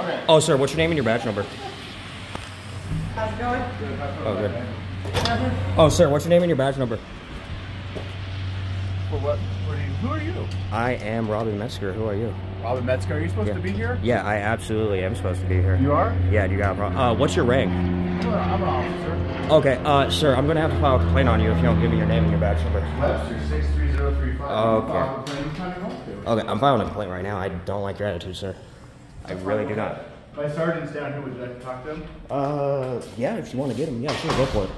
Okay. Oh, sir, what's your name and your badge number? How's it going? Oh, good. Oh, sir, what's your name and your badge number? For what? what you, who are you? I am Robin Metzger. Who are you? Robin Metzger. Are you supposed Yeah. to be here? Yeah, I absolutely am supposed to be here. You are? Yeah, you got a problem. Uh, what's your rank? I'm, an officer. Okay, uh, sir, I'm gonna have to file a complaint on you if you don't give me your name and your badge number. Webster, 63035. Okay. File a complaint anytime you want to. Okay, I'm filing a complaint right now. I don't like your attitude, sir. I really do not. My sergeant's down here. Would you like to talk to him? Uh, yeah, if you want to get him, yeah, sure, go for it.